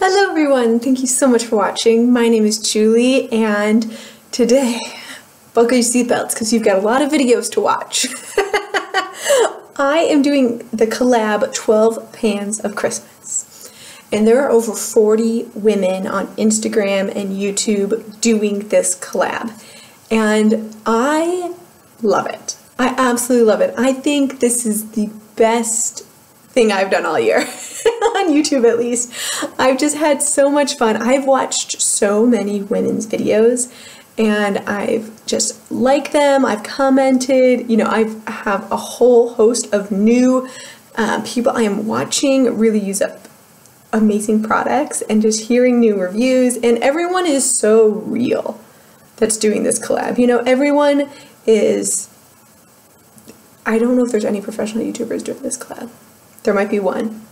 Hello everyone, thank you so much for watching. My name is Julie and today, buckle your seatbelts because you've got a lot of videos to watch. I am doing the collab 12 Pans of Christmas. And there are over 40 women on Instagram and YouTube doing this collab. And I love it. I absolutely love it. I think this is the best thing I've done all year. on YouTube at least. I've just had so much fun. I've watched so many women's videos and I've just liked them, I've commented, you know, I have a whole host of new uh, people I am watching really use up amazing products and just hearing new reviews and everyone is so real that's doing this collab. You know, everyone is I don't know if there's any professional YouTubers doing this collab. There might be one.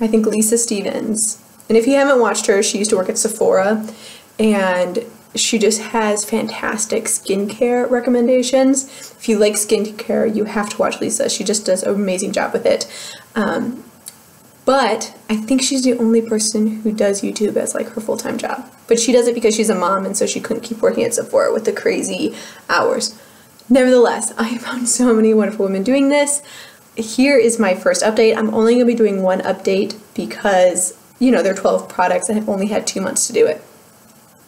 I think Lisa Stevens. And if you haven't watched her, she used to work at Sephora and she just has fantastic skincare recommendations. If you like skincare, you have to watch Lisa. She just does an amazing job with it. Um, but I think she's the only person who does YouTube as like her full time job. But she does it because she's a mom and so she couldn't keep working at Sephora with the crazy hours. Nevertheless, I found so many wonderful women doing this. Here is my first update. I'm only going to be doing one update because, you know, there are 12 products and I've only had two months to do it.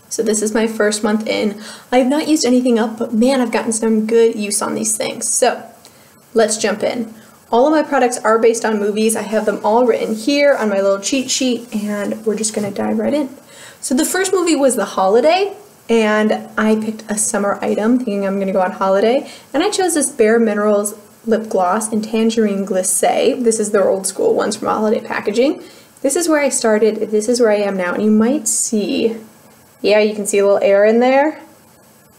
So this is my first month in. I have not used anything up, but man, I've gotten some good use on these things. So let's jump in. All of my products are based on movies. I have them all written here on my little cheat sheet, and we're just gonna dive right in. So the first movie was The Holiday, and I picked a summer item thinking I'm gonna go on holiday, and I chose this Bare Minerals lip gloss in Tangerine Glissé. This is their old school ones from holiday packaging. This is where I started, this is where I am now, and you might see yeah, you can see a little air in there.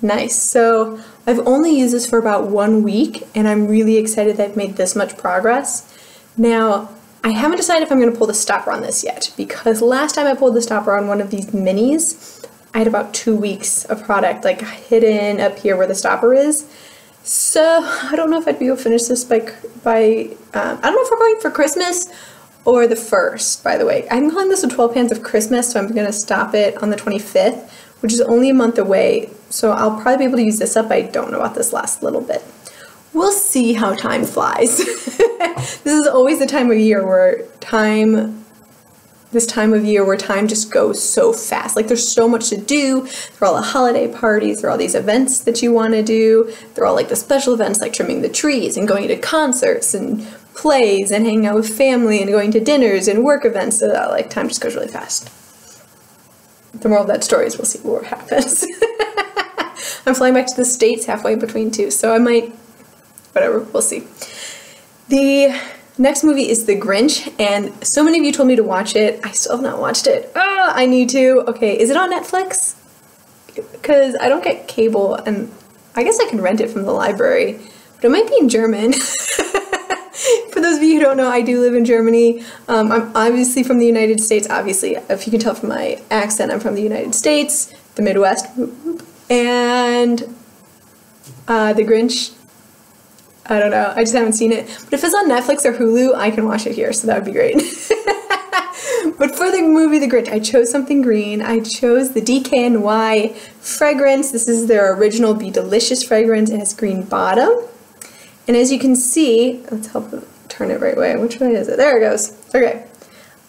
Nice. So I've only used this for about one week and I'm really excited that I've made this much progress. Now, I haven't decided if I'm going to pull the stopper on this yet because last time I pulled the stopper on one of these minis, I had about two weeks of product like hidden up here where the stopper is. So I don't know if I'd be able to finish this by, by um, I don't know if we're going for Christmas or the 1st, by the way. I'm calling this the 12 Pans of Christmas, so I'm going to stop it on the 25th, which is only a month away. So I'll probably be able to use this up. I don't know about this last little bit. We'll see how time flies. this is always the time of year where time this time of year where time just goes so fast. Like there's so much to do. There are all the holiday parties, there are all these events that you want to do. There are all like the special events like trimming the trees and going to concerts and plays and hanging out with family and going to dinners and work events. So that like time just goes really fast. The moral of that story is we'll see what happens. I'm flying back to the States halfway between two, so I might, whatever, we'll see. The next movie is The Grinch, and so many of you told me to watch it. I still have not watched it. Ah, I need to. Okay, is it on Netflix? Because I don't get cable, and I guess I can rent it from the library, but it might be in German. For those of you who don't know, I do live in Germany. Um, I'm obviously from the United States. Obviously, if you can tell from my accent, I'm from the United States, the Midwest. And uh, The Grinch, I don't know. I just haven't seen it. But if it's on Netflix or Hulu, I can watch it here, so that would be great. but for the movie The Grinch, I chose something green. I chose the DKNY fragrance. This is their original Be Delicious fragrance. It has green bottom. And as you can see, let's help turn it right way. Which way is it? There it goes. Okay.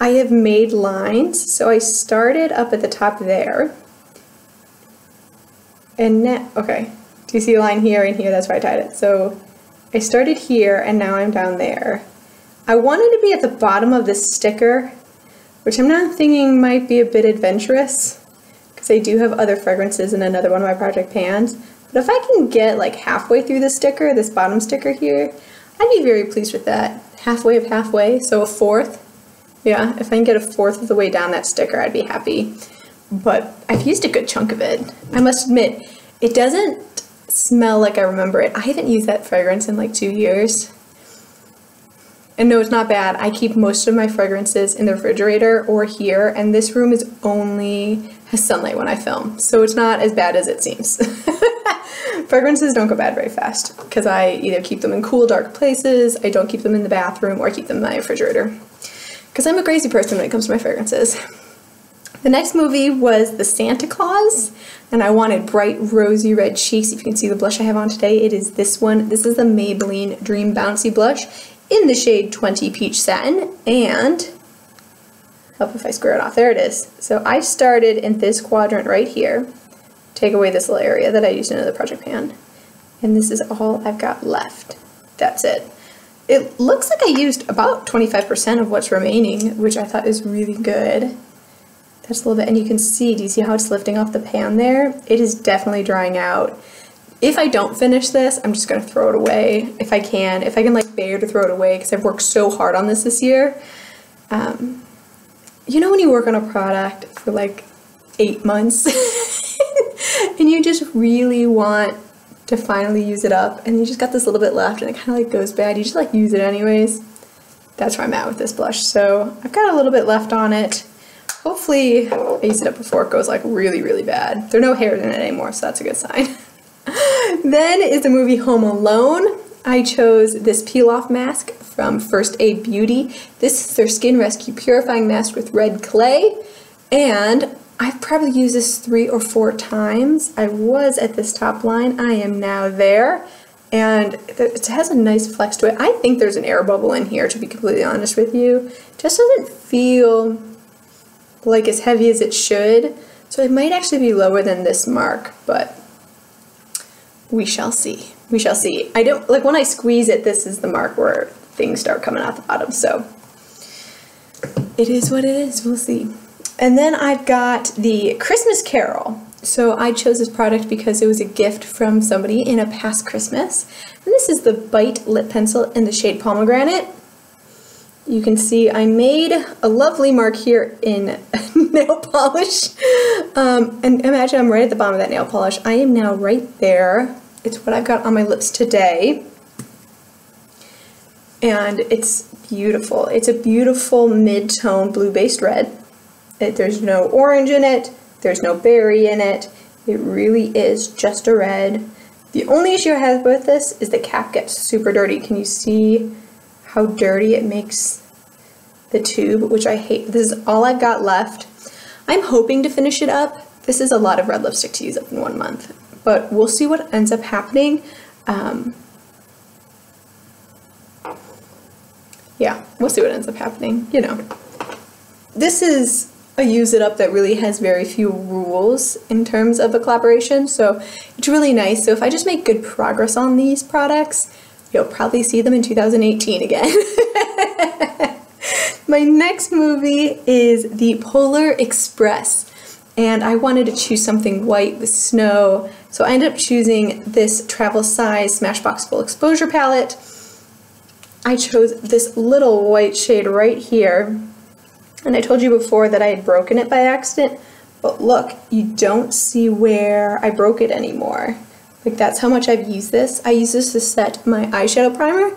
I have made lines. So I started up at the top there. And now, okay. Do you see a line here and here? That's where I tied it. So I started here and now I'm down there. I wanted to be at the bottom of this sticker, which I'm now thinking might be a bit adventurous because I do have other fragrances in another one of my project pans. But if I can get like halfway through the sticker, this bottom sticker here, I'd be very pleased with that. Halfway of halfway, so a fourth. Yeah, if I can get a fourth of the way down that sticker, I'd be happy. But I've used a good chunk of it. I must admit, it doesn't smell like I remember it. I haven't used that fragrance in like two years. And no, it's not bad. I keep most of my fragrances in the refrigerator or here, and this room is only has sunlight when I film, so it's not as bad as it seems. Fragrances don't go bad very fast because I either keep them in cool, dark places, I don't keep them in the bathroom, or keep them in my refrigerator. Because I'm a crazy person when it comes to my fragrances. The next movie was The Santa Claus, and I wanted bright rosy red cheeks. If you can see the blush I have on today, it is this one. This is the Maybelline Dream Bouncy Blush in the shade 20 Peach Satin, and help if I square it off. There it is. So I started in this quadrant right here. Take away this little area that I used in the project pan. And this is all I've got left. That's it. It looks like I used about 25% of what's remaining, which I thought is really good. Just a little bit, and you can see, do you see how it's lifting off the pan there? It is definitely drying out. If I don't finish this, I'm just gonna throw it away if I can. If I can like bear to throw it away, because I've worked so hard on this this year. Um, you know when you work on a product for like eight months and you just really want to finally use it up and you just got this little bit left and it kind of like goes bad, you just like use it anyways. That's where I'm at with this blush. So I've got a little bit left on it. Hopefully, I used it up before it goes like really, really bad. There are no hairs in it anymore, so that's a good sign. then is the movie Home Alone. I chose this peel off mask from First Aid Beauty. This is their Skin Rescue Purifying Mask with red clay. And I've probably used this three or four times. I was at this top line. I am now there. And it has a nice flex to it. I think there's an air bubble in here, to be completely honest with you. Just doesn't feel like as heavy as it should. So it might actually be lower than this mark, but we shall see. We shall see. I don't, like when I squeeze it, this is the mark where things start coming out the bottom, so it is what it is, we'll see. And then I've got the Christmas Carol. So I chose this product because it was a gift from somebody in a past Christmas. And this is the Bite Lip Pencil in the shade Pomegranate. You can see I made a lovely mark here in nail polish. Um, and imagine I'm right at the bottom of that nail polish. I am now right there. It's what I've got on my lips today. And it's beautiful. It's a beautiful mid-tone blue-based red. It, there's no orange in it. There's no berry in it. It really is just a red. The only issue I have with this is the cap gets super dirty. Can you see how dirty it makes the tube, which I hate. This is all I've got left. I'm hoping to finish it up. This is a lot of red lipstick to use up in one month, but we'll see what ends up happening. Um, yeah, we'll see what ends up happening, you know. This is a use it up that really has very few rules in terms of a collaboration, so it's really nice. So if I just make good progress on these products, you'll probably see them in 2018 again. My next movie is The Polar Express and I wanted to choose something white with snow so I ended up choosing this travel size Smashbox Full Exposure palette. I chose this little white shade right here and I told you before that I had broken it by accident but look you don't see where I broke it anymore. Like that's how much I've used this. I use this to set my eyeshadow primer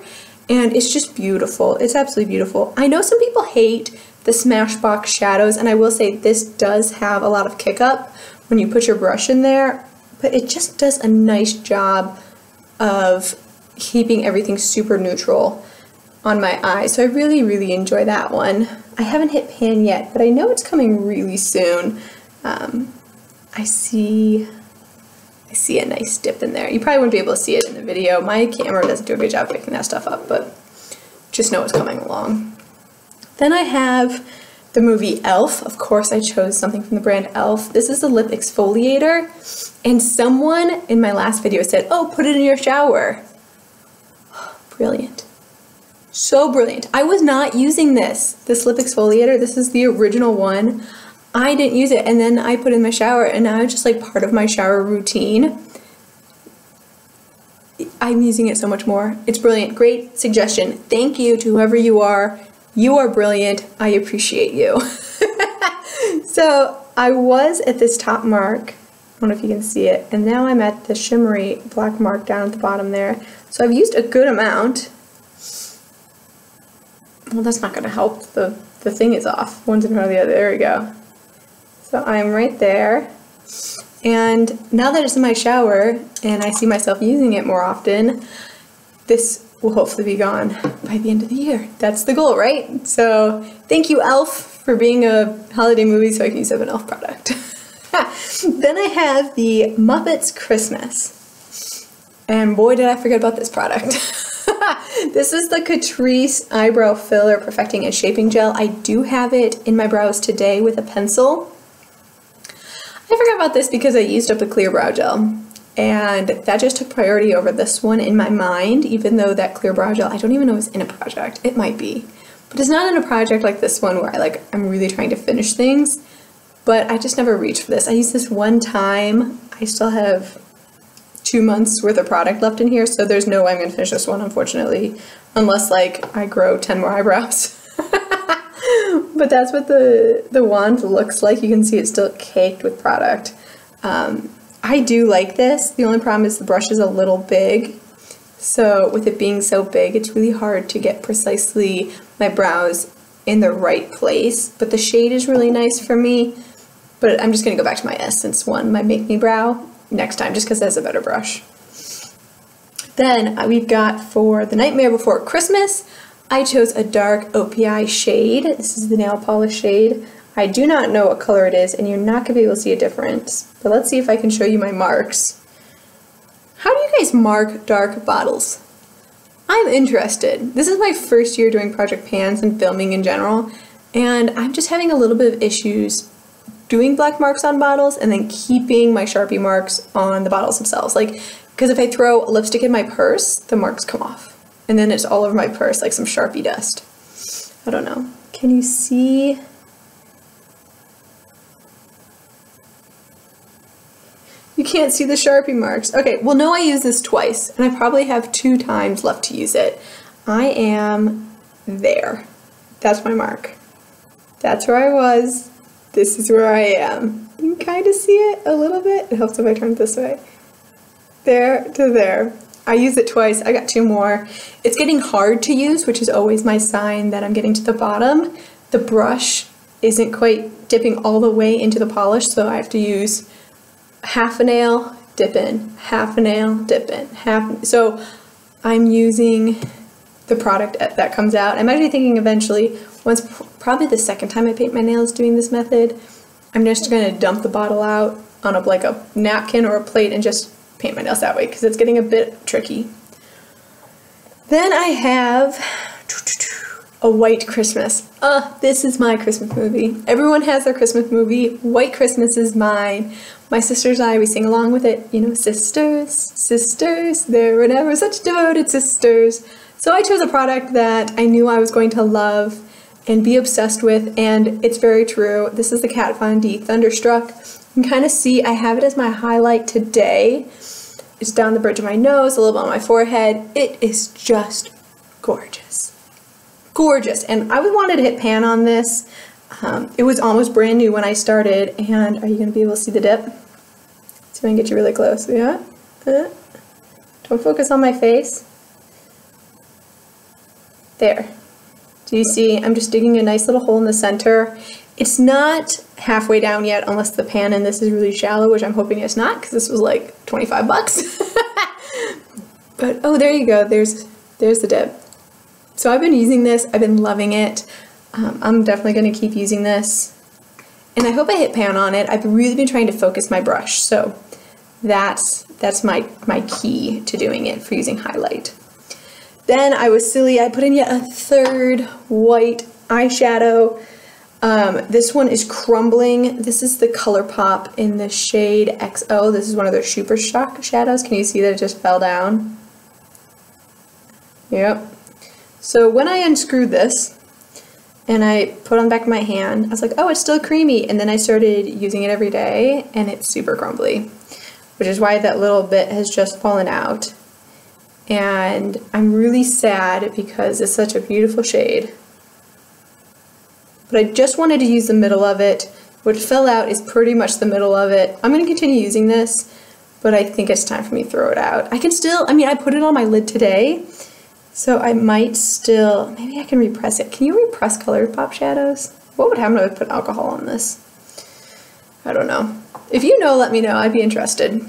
and it's just beautiful. It's absolutely beautiful. I know some people hate the Smashbox shadows and I will say this does have a lot of kick up when you put your brush in there but it just does a nice job of keeping everything super neutral on my eyes. So I really, really enjoy that one. I haven't hit pan yet, but I know it's coming really soon. Um, I see I see a nice dip in there. You probably wouldn't be able to see it in the video. My camera doesn't do a good job picking that stuff up, but just know it's coming along. Then I have the movie e.l.f. Of course, I chose something from the brand e.l.f. This is the lip exfoliator, and someone in my last video said, oh, put it in your shower. brilliant. So brilliant. I was not using this, this lip exfoliator. This is the original one. I didn't use it and then I put in my shower and now it's just like part of my shower routine. I'm using it so much more. It's brilliant. Great suggestion. Thank you to whoever you are. You are brilliant. I appreciate you. so I was at this top mark. I don't know if you can see it. And now I'm at the shimmery black mark down at the bottom there. So I've used a good amount. Well, that's not going to help. The, the thing is off. One's in front of the other. There we go. So I'm right there. And now that it's in my shower and I see myself using it more often, this will hopefully be gone by the end of the year. That's the goal, right? So thank you, e.l.f. for being a holiday movie, so I can use an elf product. then I have the Muppets Christmas. And boy, did I forget about this product. this is the Catrice Eyebrow Filler Perfecting and Shaping Gel. I do have it in my brows today with a pencil. I forgot about this because I used up the clear brow gel. And that just took priority over this one in my mind, even though that clear brow gel, I don't even know it's in a project. It might be. But it's not in a project like this one where I like I'm really trying to finish things. But I just never reached for this. I used this one time. I still have two months worth of product left in here, so there's no way I'm gonna finish this one, unfortunately, unless like I grow 10 more eyebrows. but that's what the, the wand looks like. You can see it's still caked with product. Um, I do like this. The only problem is the brush is a little big. So with it being so big, it's really hard to get precisely my brows in the right place. But the shade is really nice for me. But I'm just gonna go back to my Essence one, my Make Me Brow, next time, just because it has a better brush. Then uh, we've got for The Nightmare Before Christmas, I chose a dark OPI shade. This is the nail polish shade. I do not know what color it is, and you're not going to be able to see a difference. But let's see if I can show you my marks. How do you guys mark dark bottles? I'm interested. This is my first year doing Project Pans and filming in general, and I'm just having a little bit of issues doing black marks on bottles and then keeping my Sharpie marks on the bottles themselves. Like, because if I throw lipstick in my purse, the marks come off. And then it's all over my purse like some Sharpie dust. I don't know. Can you see? You can't see the Sharpie marks. Okay, well no I use this twice and I probably have two times left to use it. I am there. That's my mark. That's where I was. This is where I am. You can kind of see it a little bit. It helps if I turn it this way. There to there. I use it twice. I got two more. It's getting hard to use, which is always my sign that I'm getting to the bottom. The brush isn't quite dipping all the way into the polish, so I have to use half a nail, dip in, half a nail, dip in, half. So I'm using the product that comes out. I'm actually thinking eventually, once probably the second time I paint my nails doing this method, I'm just gonna dump the bottle out on a like a napkin or a plate and just paint my nails that way because it's getting a bit tricky. Then I have a white Christmas. Uh, this is my Christmas movie. Everyone has their Christmas movie. White Christmas is mine. My sisters and I, we sing along with it. You know, sisters, sisters, there were never such devoted sisters. So I chose a product that I knew I was going to love and be obsessed with, and it's very true. This is the Kat Von D Thunderstruck. You can kind of see I have it as my highlight today. It's down the bridge of my nose, a little bit on my forehead. It is just gorgeous. Gorgeous. And I wanted to hit pan on this. Um, it was almost brand new when I started. And are you going to be able to see the dip? See if I can get you really close. Yeah? Uh, don't focus on my face. There. Do you see? I'm just digging a nice little hole in the center. It's not halfway down yet unless the pan in this is really shallow, which I'm hoping it's not because this was like 25 bucks. but oh, there you go. There's there's the dip. So I've been using this. I've been loving it. Um, I'm definitely going to keep using this. And I hope I hit pan on it. I've really been trying to focus my brush. So that's that's my, my key to doing it for using highlight. Then I was silly. I put in yet a third white eyeshadow. Um, this one is Crumbling. This is the ColourPop in the shade XO. This is one of their Super Shock shadows. Can you see that it just fell down? Yep. So when I unscrewed this and I put on back my hand, I was like, oh, it's still creamy. And then I started using it every day and it's super crumbly, which is why that little bit has just fallen out. And I'm really sad because it's such a beautiful shade but I just wanted to use the middle of it. What fell out is pretty much the middle of it. I'm going to continue using this, but I think it's time for me to throw it out. I can still, I mean, I put it on my lid today, so I might still, maybe I can repress it. Can you repress ColourPop shadows? What would happen if I put alcohol on this? I don't know. If you know, let me know. I'd be interested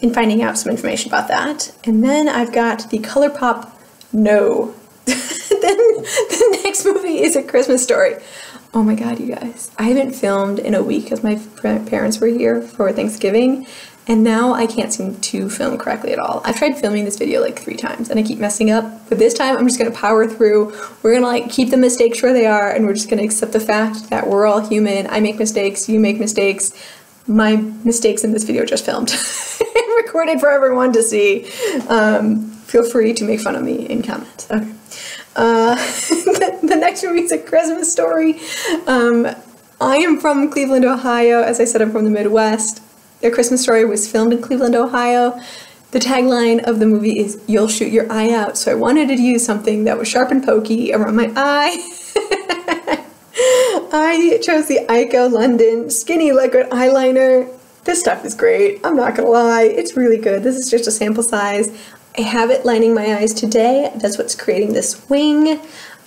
in finding out some information about that. And then I've got the ColourPop No then the next movie is A Christmas Story. Oh my god, you guys. I haven't filmed in a week because my parents were here for Thanksgiving and now I can't seem to film correctly at all. I've tried filming this video like three times and I keep messing up, but this time I'm just gonna power through. We're gonna like keep the mistakes where they are and we're just gonna accept the fact that we're all human. I make mistakes, you make mistakes. My mistakes in this video just filmed recorded for everyone to see. Um, feel free to make fun of me in comments. Okay. Uh, movie is A Christmas Story. Um, I am from Cleveland, Ohio. As I said, I'm from the Midwest. A Christmas Story was filmed in Cleveland, Ohio. The tagline of the movie is You'll Shoot Your Eye Out, so I wanted to use something that was sharp and pokey around my eye. I chose the Eyeko London Skinny Liquid Eyeliner. This stuff is great, I'm not gonna lie, it's really good. This is just a sample size. I have it lining my eyes today, that's what's creating this wing.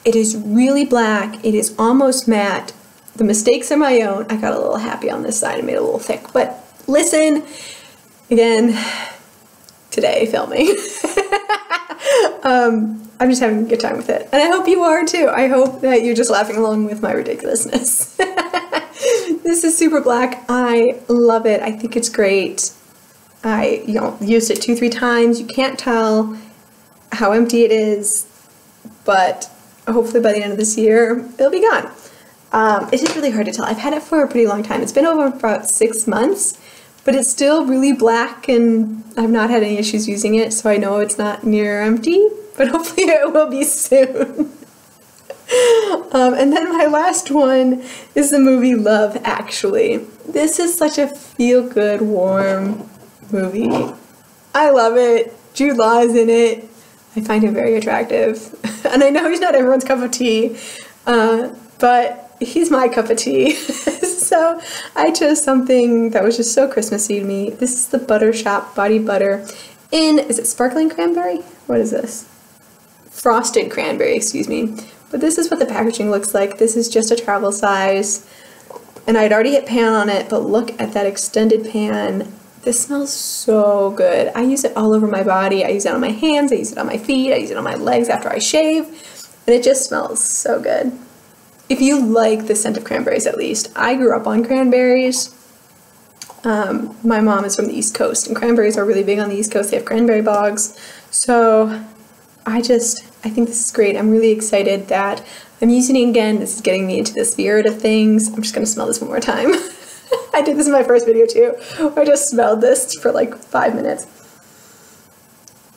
It is really black, it is almost matte. The mistakes are my own. I got a little happy on this side and made it a little thick, but listen again today filming. um, I'm just having a good time with it. And I hope you are too. I hope that you're just laughing along with my ridiculousness. this is super black. I love it. I think it's great. I you know used it two, three times. You can't tell how empty it is, but hopefully by the end of this year, it'll be gone. Um, it is really hard to tell. I've had it for a pretty long time. It's been over about six months, but it's still really black and I've not had any issues using it, so I know it's not near empty, but hopefully it will be soon. um, and then my last one is the movie Love Actually. This is such a feel-good, warm movie. I love it. Jude Law is in it. I find him very attractive. and I know he's not everyone's cup of tea, uh, but he's my cup of tea. so I chose something that was just so Christmassy to me. This is the Body Shop Body Butter in, is it sparkling cranberry? What is this? Frosted cranberry, excuse me. But this is what the packaging looks like. This is just a travel size. And I'd already hit pan on it, but look at that extended pan. This smells so good. I use it all over my body. I use it on my hands, I use it on my feet, I use it on my legs after I shave. And it just smells so good if you like the scent of cranberries at least, I grew up on cranberries. Um, my mom is from the East Coast, and cranberries are really big on the East Coast. They have cranberry bogs. So I just, I think this is great. I'm really excited that I'm using it again. This is getting me into the spirit of things. I'm just going to smell this one more time. I did this in my first video too. I just smelled this for like five minutes.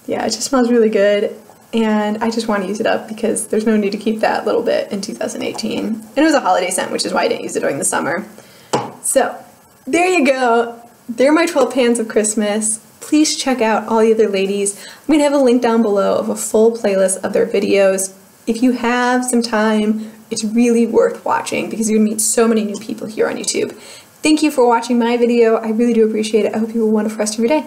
Yeah, it just smells really good and I just want to use it up because there's no need to keep that little bit in 2018. And it was a holiday scent, which is why I didn't use it during the summer. So there you go. There are my 12 pans of Christmas. Please check out all the other ladies. I'm going to have a link down below of a full playlist of their videos. If you have some time, it's really worth watching because to meet so many new people here on YouTube. Thank you for watching my video. I really do appreciate it. I hope you have a wonderful rest of your day.